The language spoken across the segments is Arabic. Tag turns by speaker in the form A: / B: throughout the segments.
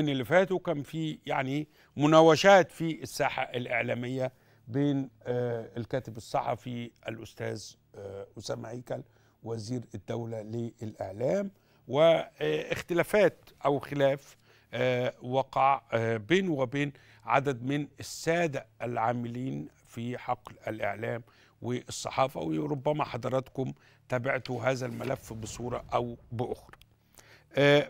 A: من اللي فاتوا كان في يعني مناوشات في الساحة الإعلامية بين آه، الكاتب الصحفي الأستاذ آه، أسامة هيكل وزير الدولة للإعلام واختلافات أو خلاف آه، وقع بينه وبين عدد من السادة العاملين في حقل الإعلام والصحافة وربما حضراتكم تابعتوا هذا الملف بصورة أو بأخرى.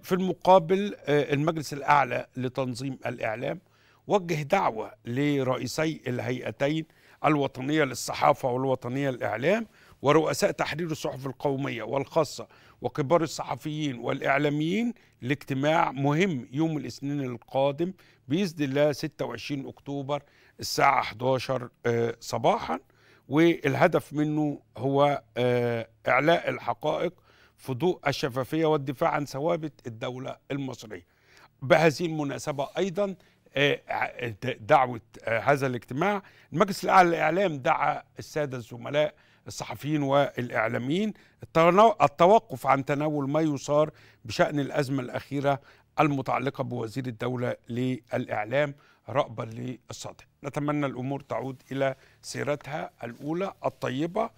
A: في المقابل المجلس الأعلى لتنظيم الإعلام وجه دعوة لرئيسي الهيئتين الوطنية للصحافة والوطنية للإعلام ورؤساء تحرير الصحف القومية والخاصة وكبار الصحفيين والإعلاميين لاجتماع مهم يوم الاثنين القادم بإذن الله 26 أكتوبر الساعة 11 صباحا. والهدف منه هو إعلاء الحقائق في ضوء الشفافية والدفاع عن ثوابت الدولة المصرية. بهذه المناسبة أيضا دعوة هذا الاجتماع. المجلس الأعلى للإعلام دعا السادة الزملاء الصحفيين والإعلاميين التوقف عن تناول ما يصار بشأن الأزمة الأخيرة المتعلقة بوزير الدولة للإعلام رأبا للصدر نتمنى الأمور تعود إلى سيرتها الأولى الطيبة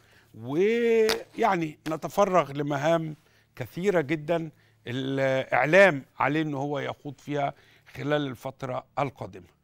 A: ويعني نتفرغ لمهام كثيرة جدا الإعلام عليه أنه هو يخوض فيها خلال الفترة القادمة.